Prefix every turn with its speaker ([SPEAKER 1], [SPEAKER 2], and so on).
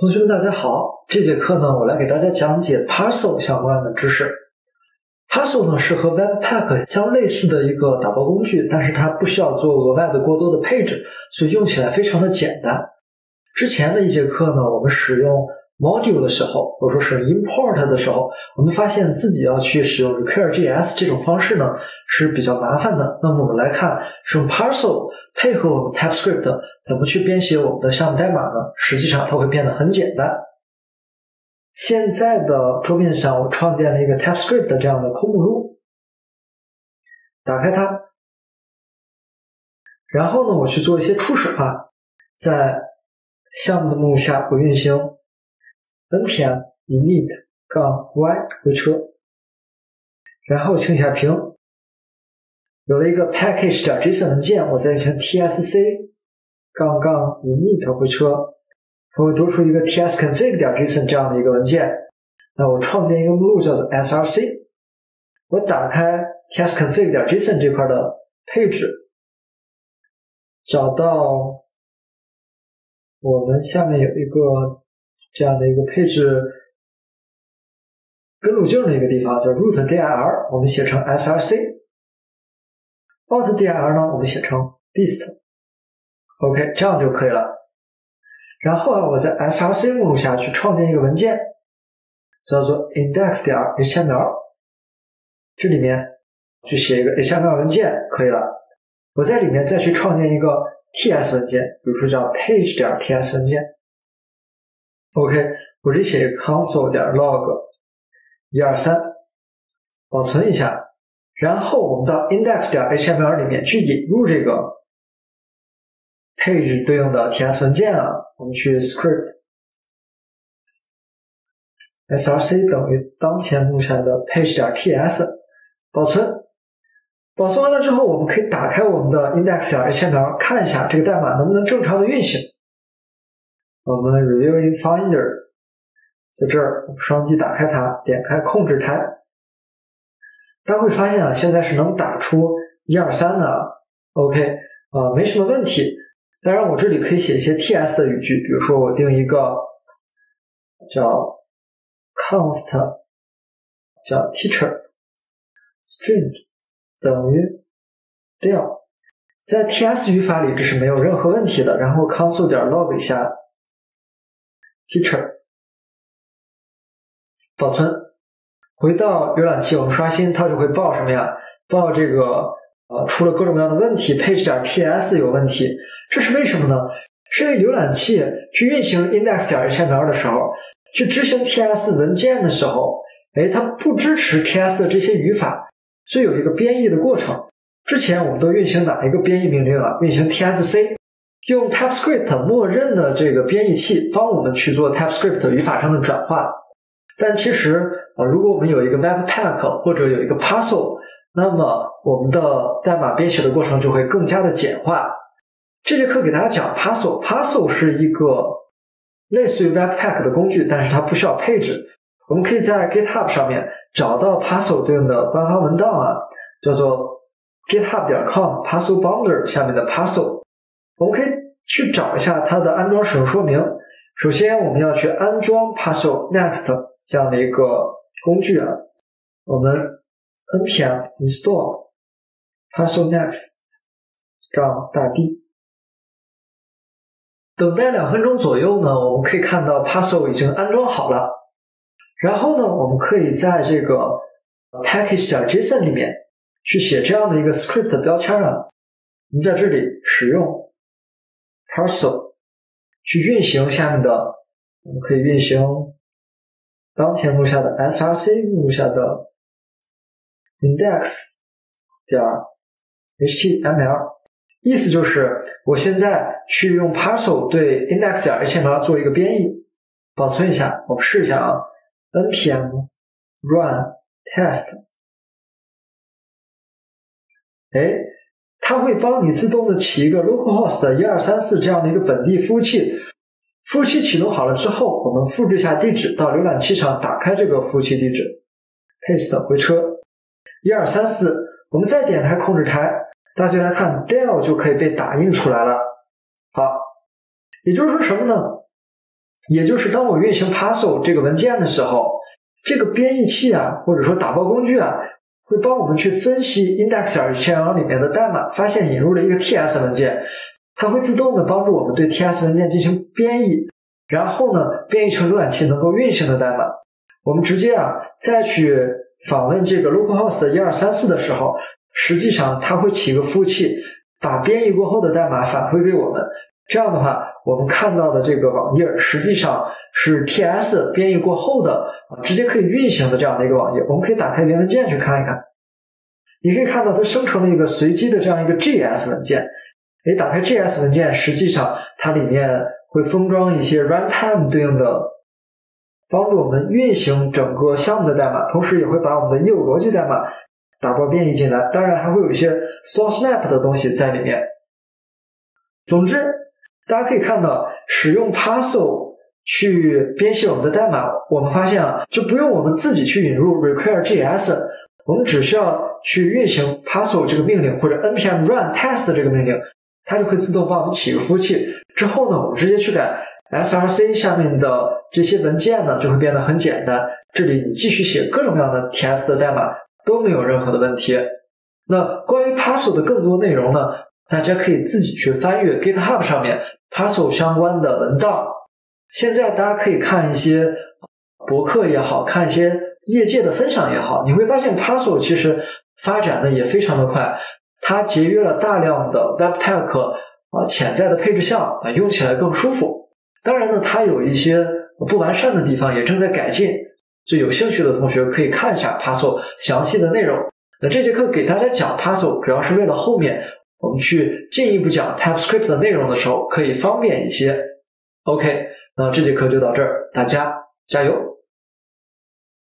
[SPEAKER 1] 同学们，大家好！这节课呢，我来给大家讲解 Parcel 相关的知识。Parcel 呢是和 Webpack 相类似的一个打包工具，但是它不需要做额外的过多的配置，所以用起来非常的简单。之前的一节课呢，我们使用 Module 的时候，或者说是 Import 的时候，我们发现自己要去使用 Require.js 这种方式呢是比较麻烦的。那么我们来看，使用 Parcel。配合我们 TypeScript 怎么去编写我们的项目代码呢？实际上它会变得很简单。现在的桌面上我创建了一个 TypeScript 的这样的空目录，打开它，然后呢，我去做一些初始化，在项目的目录下我运行 npm init 杠 y 回车，然后清一下屏。有了一个 package 点 JSON 文件，我再运行 tsc 杠杠 init 回车，它会多出一个 tsconfig 点 JSON 这样的一个文件。那我创建一个目录叫做 src，我打开 tsconfig 点 JSON 这块的配置，找到我们下面有一个这样的一个配置根路径的一个地方，叫 root dir，我们写成 src。Alt dir 呢，我们写成 dist，OK，这样就可以了。然后啊，我在 src 目录下去创建一个文件，叫做 index 点 html，这里面去写一个 html 文件可以了。我在里面再去创建一个 ts 文件，比如说叫 page 点 ts 文件，OK，我这写一个 console 点 log 一二三，保存一下。然后我们到 index 点 html 里面去引入这个 page 对应的 ts 文件啊，我们去 script src 等于当前目前的 page 点 ts 保存，保存完了之后，我们可以打开我们的 index 点 html 看一下这个代码能不能正常的运行。我们 review in finder 在这儿，双击打开它，点开控制台。大家会发现啊，现在是能打出一二三的，OK 啊，没什么问题。当然，我这里可以写一些 TS 的语句，比如说我定一个叫 const 叫 teacher string 等于 del，在 TS 语法里这是没有任何问题的。然后 console 点 log 一下 teacher，保存。回到浏览器，我们刷新，它就会报什么呀？报这个呃，出了各种各样的问题配置点 ts 有问题，这是为什么呢？是因为浏览器去运行 index 点 html 的时候，去执行 ts 文件的时候，哎，它不支持 ts 的这些语法，所以有一个编译的过程。之前我们都运行哪一个编译命令啊？运行 tsc，用 TypeScript 默认的这个编译器帮我们去做 TypeScript 语法上的转化。但其实啊，如果我们有一个 Webpack 或者有一个 Parcel，那么我们的代码编写的过程就会更加的简化。这节课给大家讲 Parcel，Parcel 是一个类似于 Webpack 的工具，但是它不需要配置。我们可以在 GitHub 上面找到 Parcel 对应的官方文档啊，叫做 GitHub 点 com Parcel Bundler 下面的 Parcel，我们可以去找一下它的安装使用说明。首先，我们要去安装 Parcel Next。这样的一个工具啊，我们 npm install parcel next 杠大 D，等待两分钟左右呢，我们可以看到 parcel 已经安装好了。然后呢，我们可以在这个 package.json 里面去写这样的一个 script 标签啊。我们在这里使用 parcel 去运行下面的，我们可以运行。当前目录下的 src 目录下的 index 点 html，意思就是我现在去用 parcel 对 index 点 html 做一个编译，保存一下，我们试一下啊，npm run test，哎，它会帮你自动的起一个 localhost 一二三四这样的一个本地服务器。服务器启动好了之后，我们复制下地址到浏览器上，打开这个服务器地址，paste 回车，一二三四，我们再点开控制台，大家来看，del 就可以被打印出来了。好，也就是说什么呢？也就是当我运行 parcel 这个文件的时候，这个编译器啊，或者说打包工具啊，会帮我们去分析 index.html 里面的代码，发现引入了一个 TS 文件，它会自动的帮助我们对 TS 文件进行编译，然后呢，编译成浏览器能够运行的代码。我们直接啊，再去访问这个 localhost 一二三四的时候，实际上它会起一个服务器，把编译过后的代码返回给我们。这样的话，我们看到的这个网页实际上是 TS 编译过后的啊，直接可以运行的这样的一个网页。我们可以打开原文件去看一看，你可以看到它生成了一个随机的这样一个 JS 文件。诶，打开 JS 文件，实际上它里面会封装一些 runtime 对应的。帮助我们运行整个项目的代码，同时也会把我们的业务逻辑代码打包编译进来。当然，还会有一些 source map 的东西在里面。总之，大家可以看到，使用 Parcel 去编写我们的代码，我们发现啊，就不用我们自己去引入 require.js，我们只需要去运行 Parcel 这个命令或者 npm run test 这个命令，它就会自动帮我们起个服务器。之后呢，我们直接去改。src 下面的这些文件呢，就会变得很简单。这里你继续写各种各样的 TS 的代码都没有任何的问题。那关于 Parcel 的更多内容呢，大家可以自己去翻阅 GitHub 上面 Parcel 相关的文档。现在大家可以看一些博客也好看一些业界的分享也好，你会发现 Parcel 其实发展的也非常的快，它节约了大量的 Webpack 啊潜在的配置项啊，用起来更舒服。当然呢，它有一些不完善的地方，也正在改进。所以有兴趣的同学可以看一下 Parcel 详细的内容。那这节课给大家讲 Parcel，主要是为了后面我们去进一步讲 TypeScript 的内容的时候可以方便一些。OK，那这节课就到这儿，大家加油！